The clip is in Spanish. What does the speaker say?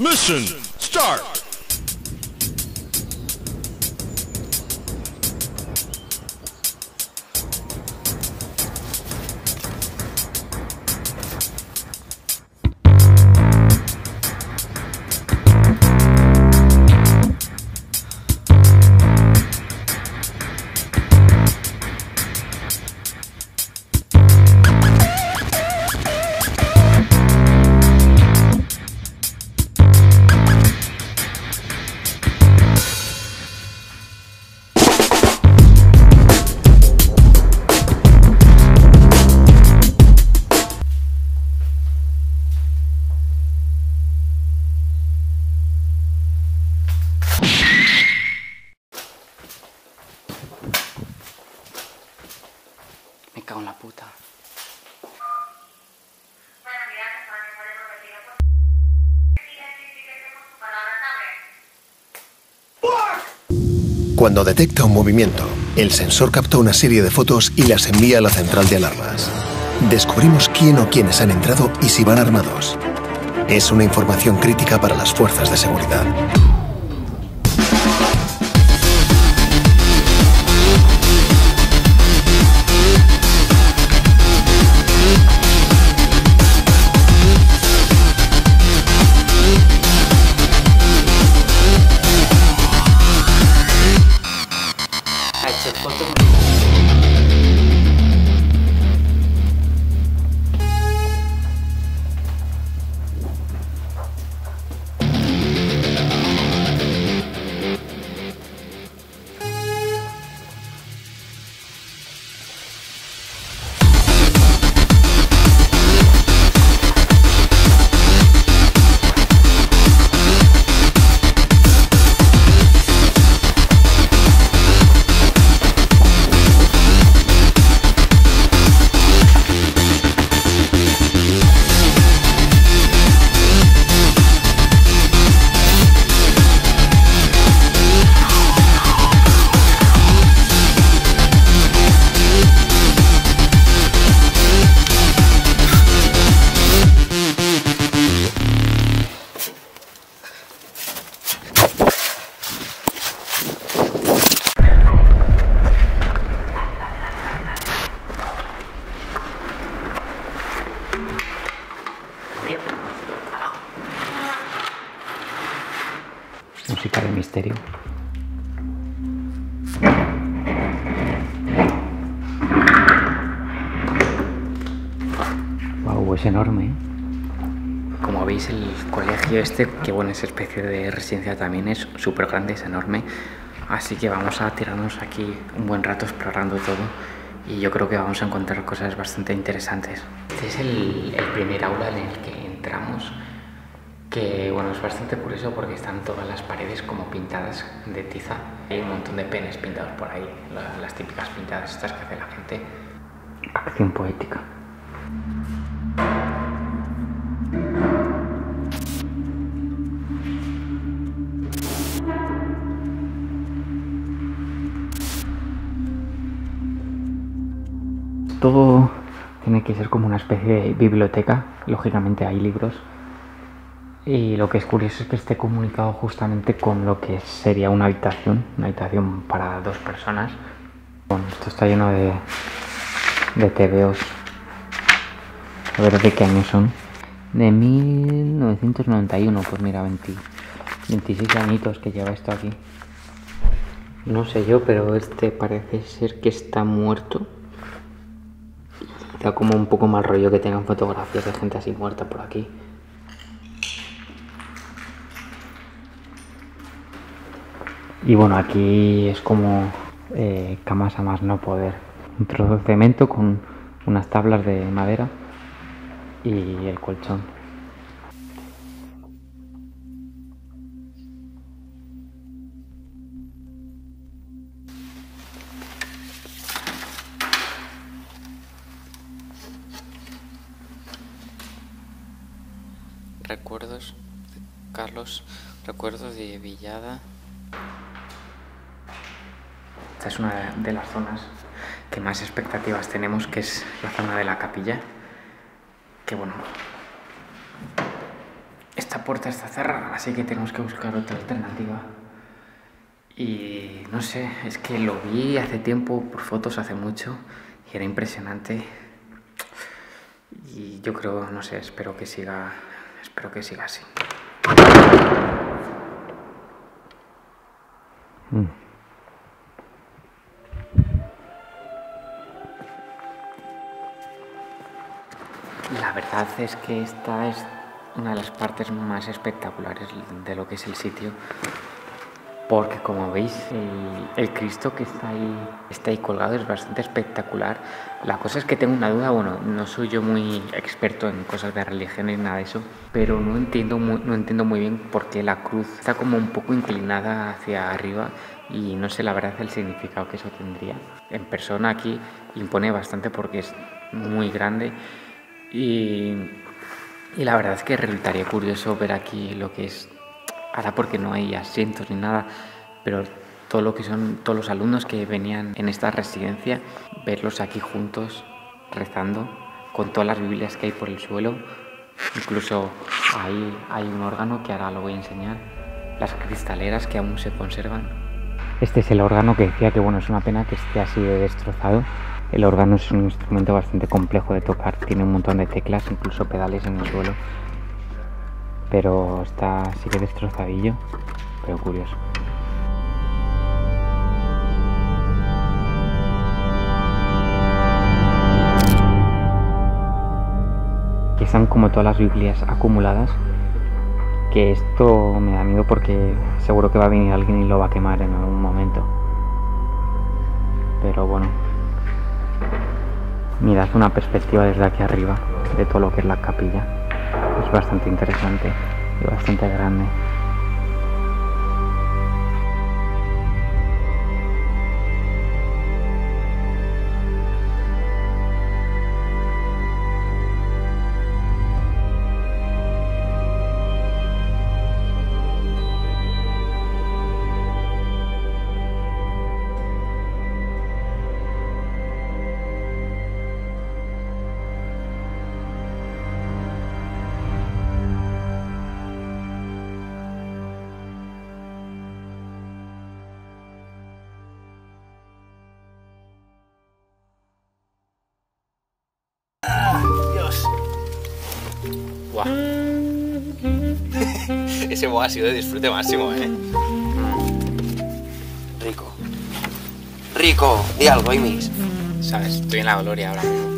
Mission start. Cuando detecta un movimiento, el sensor capta una serie de fotos y las envía a la central de alarmas. Descubrimos quién o quiénes han entrado y si van armados. Es una información crítica para las fuerzas de seguridad. Música de misterio. Wow, es enorme. ¿eh? Como veis, el colegio este, que bueno, es especie de residencia también, es súper grande, es enorme. Así que vamos a tirarnos aquí un buen rato explorando todo y yo creo que vamos a encontrar cosas bastante interesantes. Este es el, el primer aula en el que entramos, bueno, es bastante curioso porque están todas las paredes como pintadas de tiza. Hay un montón de penes pintados por ahí, la- las típicas pintadas estas que hace la gente. Acción poética. Todo tiene que ser como una especie de biblioteca. Lógicamente hay libros. Y lo que es curioso es que esté comunicado justamente con lo que sería una habitación, una habitación para dos personas. Bueno, esto está lleno de, de TVOs. A ver de qué año son. De 1991, pues mira, 20 26 añitos que lleva esto aquí. No sé yo, pero este parece ser que está muerto. Da como un poco mal rollo que tengan fotografías de gente así muerta por aquí. Y bueno, aquí es como eh, camas a más no poder. Un trozo de cemento con unas tablas de madera y el colchón. Recuerdos de Carlos, recuerdos de Villada. Esta es una de las zonas que más expectativas tenemos, que es la zona de la capilla. Que bueno, esta puerta está cerrada, así que tenemos que buscar otra alternativa. Y no sé, es que lo vi hace tiempo, por fotos hace mucho, y era impresionante. Y yo creo, no sé, espero que siga, espero que siga así. Verdad es que esta es una de las partes más espectaculares de lo que es el sitio porque como veis el, Cristo que está ahí, está ahí colgado es bastante espectacular. La cosa es que tengo una duda, bueno, no soy yo muy experto en cosas de religión ni nada de eso, pero no entiendo muy, no entiendo muy bien por qué la cruz está como un poco inclinada hacia arriba y no sé la verdad el significado que eso tendría. En persona aquí impone bastante porque es muy grande y, la verdad es que resultaría curioso ver aquí lo que es ahora porque no hay asientos ni nada, pero todo lo que son todos los alumnos que venían en esta residencia, verlos aquí juntos rezando con todas las Biblias que hay por el suelo, incluso ahí hay un órgano que ahora lo voy a enseñar, las cristaleras que aún se conservan. Este es el órgano que decía que bueno, es una pena que esté así de destrozado. El órgano es un instrumento bastante complejo de tocar, tiene un montón de teclas, incluso pedales en el suelo pero está así que destrozadillo, pero curioso. Y están como todas las Biblias acumuladas, que esto me da miedo porque seguro que va a venir alguien y lo va a quemar en algún momento. Pero bueno, mirad una perspectiva desde aquí arriba de todo lo que es la capilla es bastante interesante y bastante grande. Ese boa ha sido de disfrute máximo, ¿eh? Rico. Rico, di algo, Imis. Sabes, estoy en la gloria ahora mismo.